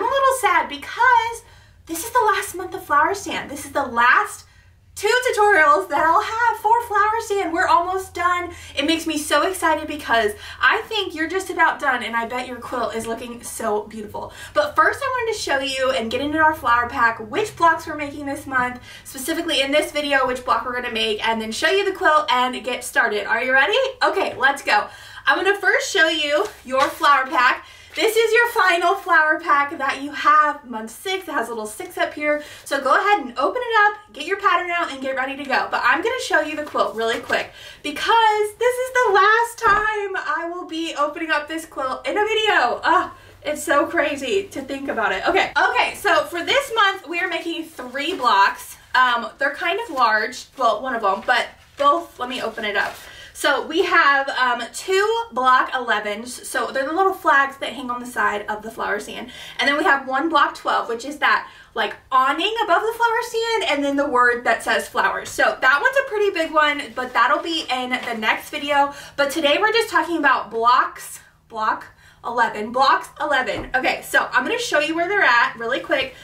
I'm a little sad because this is the last month of Flower Stand. This is the last two tutorials that I'll have for Flower Stand. We're almost done. It makes me so excited because I think you're just about done and I bet your quilt is looking so beautiful. But first I wanted to show you and get into our flower pack which blocks we're making this month, specifically in this video which block we're going to make, and then show you the quilt and get started. Are you ready? Okay, let's go. I'm to first show you your flower pack. This is your final flower pack that you have month six. It has a little six up here. So go ahead and open it up, get your pattern out, and get ready to go. But I'm gonna show you the quilt really quick because this is the last time I will be opening up this quilt in a video. Ah. It's so crazy to think about it. Okay, okay, so for this month, we are making three blocks. Um, they're kind of large, well, one of them, but both, let me open it up. So we have um, two block 11s. So they're the little flags that hang on the side of the flower stand. And then we have one block 12, which is that like awning above the flower stand and then the word that says flowers. So that one's a pretty big one, but that'll be in the next video. But today we're just talking about blocks, block 11, blocks 11. Okay, so I'm gonna show you where they're at really quick.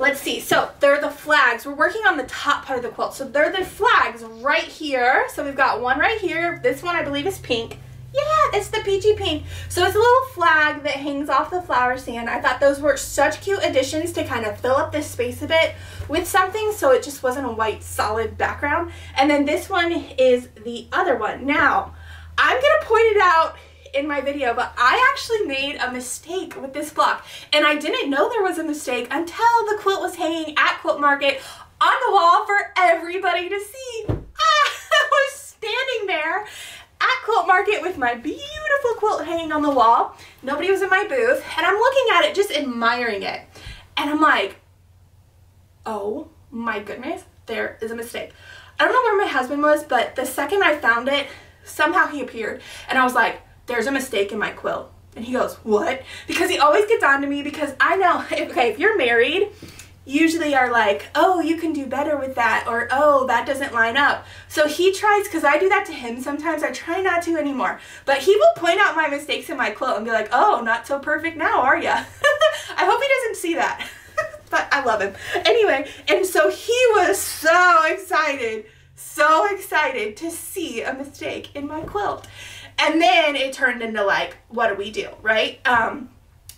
Let's see. So they're the flags. We're working on the top part of the quilt. So they're the flags right here. So we've got one right here. This one I believe is pink. Yeah, it's the peachy pink. So it's a little flag that hangs off the flower stand. I thought those were such cute additions to kind of fill up this space a bit with something so it just wasn't a white solid background. And then this one is the other one. Now, I'm going to point it out in my video, but I actually made a mistake with this block. And I didn't know there was a mistake until the quilt was hanging at Quilt Market on the wall for everybody to see. I was standing there at Quilt Market with my beautiful quilt hanging on the wall. Nobody was in my booth. And I'm looking at it, just admiring it. And I'm like, oh my goodness, there is a mistake. I don't know where my husband was, but the second I found it, somehow he appeared. And I was like, there's a mistake in my quilt. And he goes, what? Because he always gets on to me because I know, okay, if you're married, usually are like, oh, you can do better with that, or oh, that doesn't line up. So he tries, because I do that to him sometimes, I try not to anymore, but he will point out my mistakes in my quilt and be like, oh, not so perfect now, are ya? I hope he doesn't see that, but I love him. Anyway, and so he was so excited, so excited to see a mistake in my quilt. And then it turned into like, what do we do, right? Um,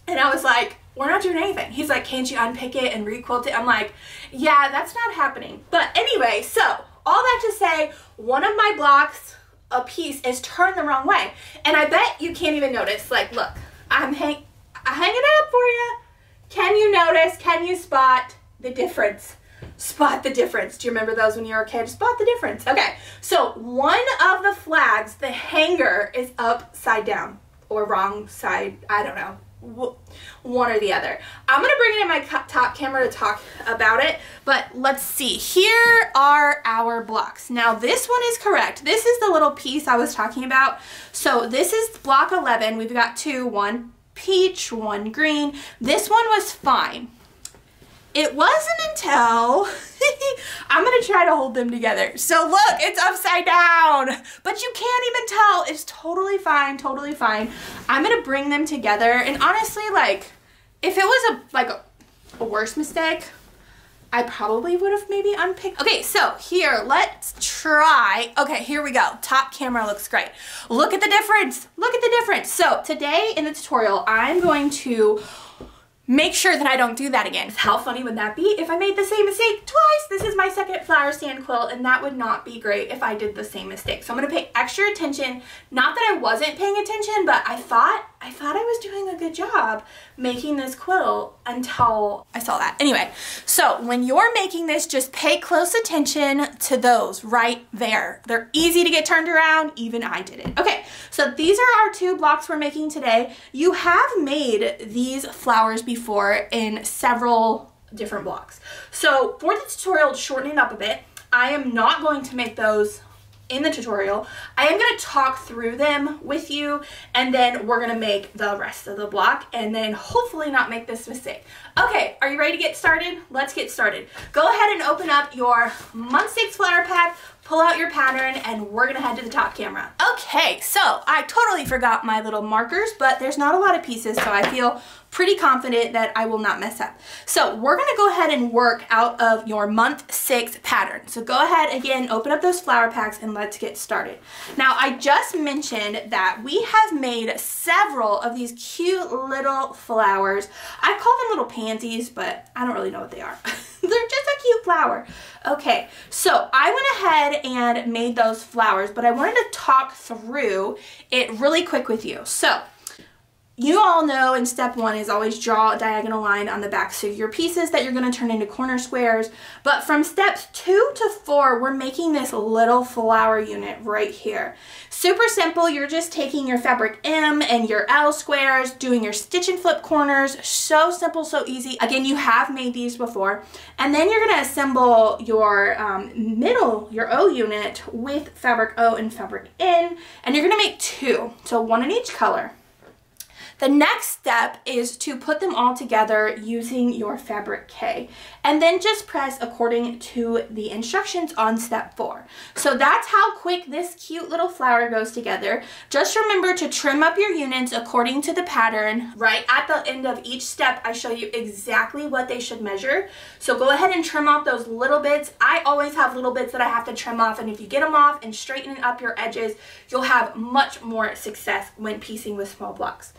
and I was like, we're not doing anything. He's like, can't you unpick it and requilt it? I'm like, yeah, that's not happening. But anyway, so all that to say, one of my blocks, a piece, is turned the wrong way. And I bet you can't even notice. Like, look, I'm hang I hang it up for you. Can you notice? Can you spot the difference? Spot the difference. Do you remember those when you were a kid? Spot the difference. Okay, so one of the flags, the hanger, is upside down or wrong side. I don't know. One or the other. I'm going to bring it in my top camera to talk about it, but let's see. Here are our blocks. Now this one is correct. This is the little piece I was talking about. So this is block 11. We've got two, one peach, one green. This one was fine. It wasn't until I'm gonna try to hold them together. So look, it's upside down, but you can't even tell. It's totally fine, totally fine. I'm gonna bring them together, and honestly, like, if it was a like a, a worse mistake, I probably would have maybe unpicked. Okay, so here, let's try. Okay, here we go. Top camera looks great. Look at the difference. Look at the difference. So today in the tutorial, I'm going to make sure that I don't do that again. How funny would that be if I made the same mistake twice? This is my second flower stand quilt and that would not be great if I did the same mistake. So I'm gonna pay extra attention. Not that I wasn't paying attention, but I thought I thought I was doing a good job making this quilt until I saw that. Anyway, so when you're making this, just pay close attention to those right there. They're easy to get turned around, even I did it. Okay, so these are our two blocks we're making today. You have made these flowers before in several different blocks. So for the tutorial, shorten it up a bit. I am not going to make those in the tutorial. I am going to talk through them with you and then we're going to make the rest of the block and then hopefully not make this mistake. Okay, are you ready to get started? Let's get started. Go ahead and open up your month flower pack pull out your pattern and we're gonna head to the top camera. Okay, so I totally forgot my little markers, but there's not a lot of pieces, so I feel pretty confident that I will not mess up. So we're gonna go ahead and work out of your month six pattern. So go ahead again, open up those flower packs and let's get started. Now I just mentioned that we have made several of these cute little flowers. I call them little pansies, but I don't really know what they are. They're just a cute flower. Okay, so I went ahead and made those flowers, but I wanted to talk through it really quick with you. So you all know in step one is always draw a diagonal line on the back. So your pieces that you're going to turn into corner squares. But from steps two to four, we're making this little flower unit right here. Super simple. You're just taking your fabric M and your L squares, doing your stitch and flip corners. So simple, so easy. Again, you have made these before. And then you're going to assemble your um, middle, your O unit with fabric O and fabric N. And you're going to make two. So one in each color. The next step is to put them all together using your fabric K and then just press according to the instructions on step four. So that's how quick this cute little flower goes together. Just remember to trim up your units according to the pattern. Right at the end of each step, I show you exactly what they should measure. So go ahead and trim off those little bits. I always have little bits that I have to trim off and if you get them off and straighten up your edges, you'll have much more success when piecing with small blocks.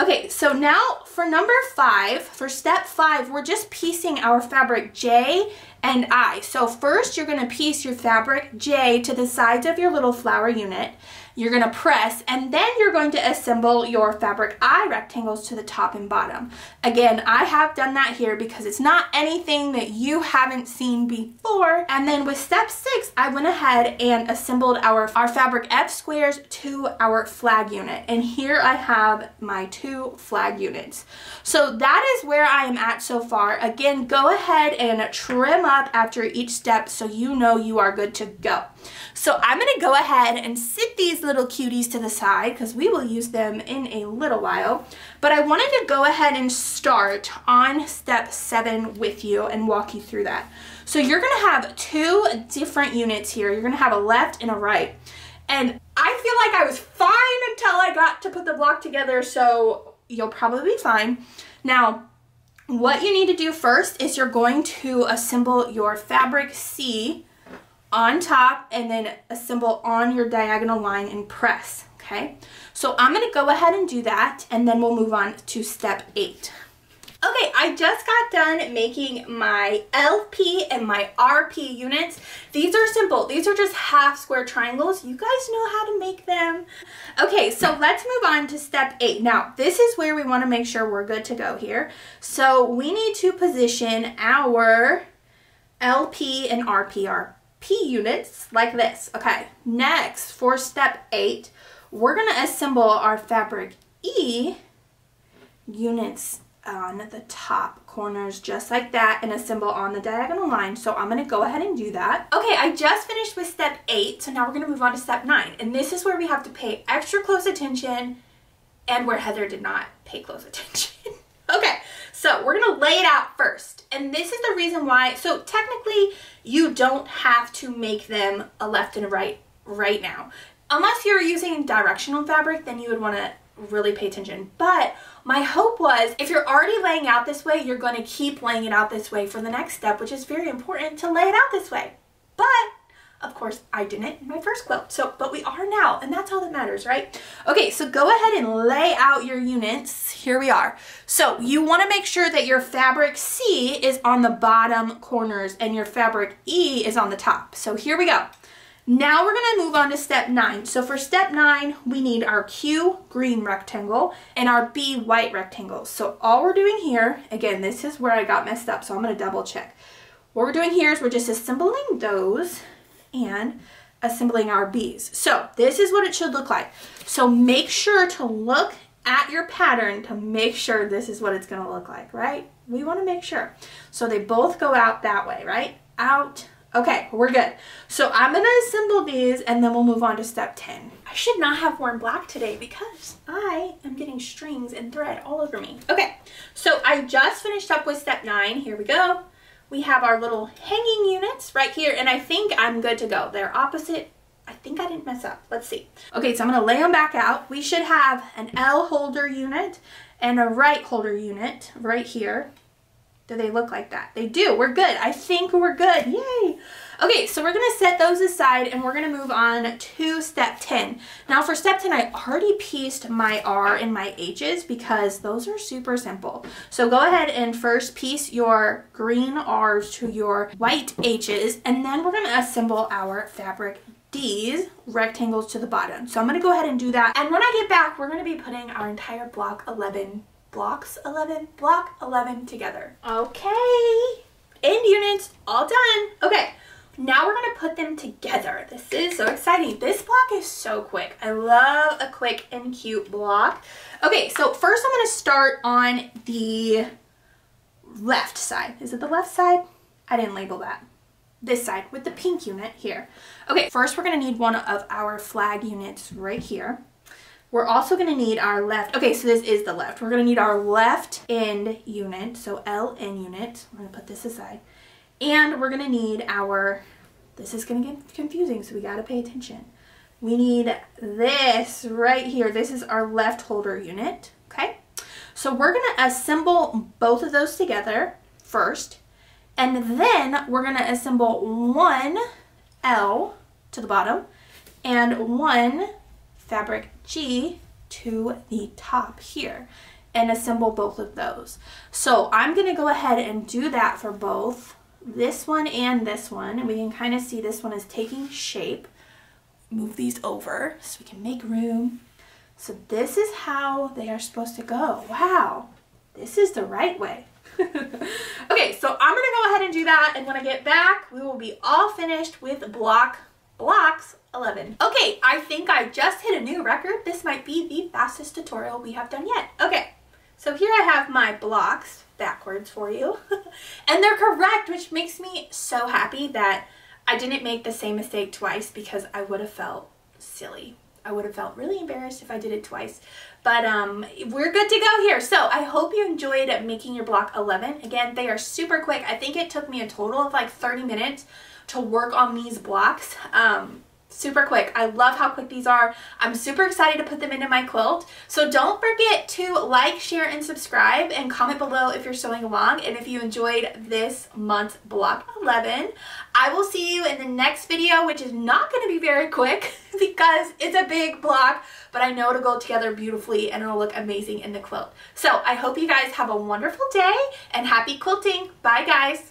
Okay, so now for number five, for step five, we're just piecing our fabric J and I. So first you're gonna piece your fabric J to the sides of your little flower unit. You're gonna press and then you're going to assemble your fabric I rectangles to the top and bottom. Again, I have done that here because it's not anything that you haven't seen before. And then with step six, I went ahead and assembled our, our fabric F squares to our flag unit. And here I have my two flag units. So that is where I am at so far. Again, go ahead and trim up after each step so you know you are good to go. So I'm going to go ahead and sit these little cuties to the side because we will use them in a little while. But I wanted to go ahead and start on step seven with you and walk you through that. So you're to have two different units here. You're to have a left and a right. And I feel like I was fine until I got to put the block together, so you'll probably be fine. Now, what you need to do first is you're going to assemble your fabric C on top and then assemble on your diagonal line and press, okay? So I'm gonna go ahead and do that and then we'll move on to step eight. Okay, I just got done making my LP and my RP units. These are simple. These are just half square triangles. You guys know how to make them. Okay, so let's move on to step eight. Now, this is where we wanna make sure we're good to go here. So we need to position our LP and RP, our P units like this. Okay, next for step eight, we're gonna assemble our fabric E units on the top corners just like that and assemble on the diagonal line. So I'm gonna go ahead and do that. Okay, I just finished with step eight, so now we're gonna move on to step nine. And this is where we have to pay extra close attention and where Heather did not pay close attention. so we're gonna lay it out first. And this is the reason why, so technically you don't have to make them a left and a right right now. Unless you're using directional fabric, then you would wanna really pay attention. But my hope was if you're already laying out this way, you're gonna keep laying it out this way for the next step, which is very important to lay it out this way. But of course, I didn't in my first quilt, so, but we are now, and that's all that matters, right? Okay, so go ahead and lay out your units. Here we are. So you wanna make sure that your fabric C is on the bottom corners and your fabric E is on the top. So here we go. Now we're gonna move on to step nine. So for step nine, we need our Q green rectangle and our B white rectangle. So all we're doing here, again, this is where I got messed up, so I'm gonna double check. What we're doing here is we're just assembling those and assembling our bees. So this is what it should look like. So make sure to look at your pattern to make sure this is what it's gonna look like, right? We wanna make sure. So they both go out that way, right? Out, Okay, we're good. So I'm gonna assemble these and then we'll move on to step 10. I should not have worn black today because I am getting strings and thread all over me. Okay, so I just finished up with step nine. Here we go. We have our little hanging units right here and I think I'm good to go. They're opposite I think I didn't mess up. Let's see. Okay, so I'm gonna lay them back out. We should have an L holder unit and a right holder unit right here. Do they look like that? They do. We're good. I think we're good. Yay. Okay, so we're to set those aside and we're to move on to step 10. Now for step 10, I already pieced my R and my H's because those are super simple. So go ahead and first piece your green R's to your white H's and then we're to assemble our fabric D's rectangles to the bottom. So I'm to go ahead and do that. And when I get back, we're to be putting our entire block 11 blocks 11, block 11 together. Okay, end units, all done. Okay, now we're gonna put them together. This is so exciting. This block is so quick. I love a quick and cute block. Okay, so first I'm gonna start on the left side. Is it the left side? I didn't label that. This side with the pink unit here. Okay, first we're gonna need one of our flag units right here. We're also going to need our left, okay, so this is the left. We're going to need our left end unit, so LN unit. We're going to put this aside. And we're to need our, this is to get confusing, so we got to pay attention. We need this right here. This is our left holder unit, okay? So we're to assemble both of those together first. And then we're to assemble one L to the bottom and one fabric G to the top here and assemble both of those. So I'm to go ahead and do that for both this one and this one. And we can kind of see this one is taking shape. Move these over so we can make room. So this is how they are supposed to go. Wow, this is the right way. okay, so I'm to go ahead and do that. And when I get back, we will be all finished with block blocks 11. Okay, I think I just hit a new record. This might be the fastest tutorial we have done yet. Okay, so here I have my blocks backwards for you. and they're correct, which makes me so happy that I didn't make the same mistake twice because I would have felt silly. I would have felt really embarrassed if I did it twice. But um, we're good to go here. So I hope you enjoyed making your block 11. Again, they are super quick. I think it took me a total of like 30 minutes to work on these blocks. Um, super quick. I love how quick these are. I'm super excited to put them into my quilt. So don't forget to like, share, and subscribe and comment below if you're sewing along and if you enjoyed this month's block 11. I will see you in the next video, which is not going to be very quick because it's a big block, but I know it'll go together beautifully and it'll look amazing in the quilt. So I hope you guys have a wonderful day and happy quilting. Bye guys.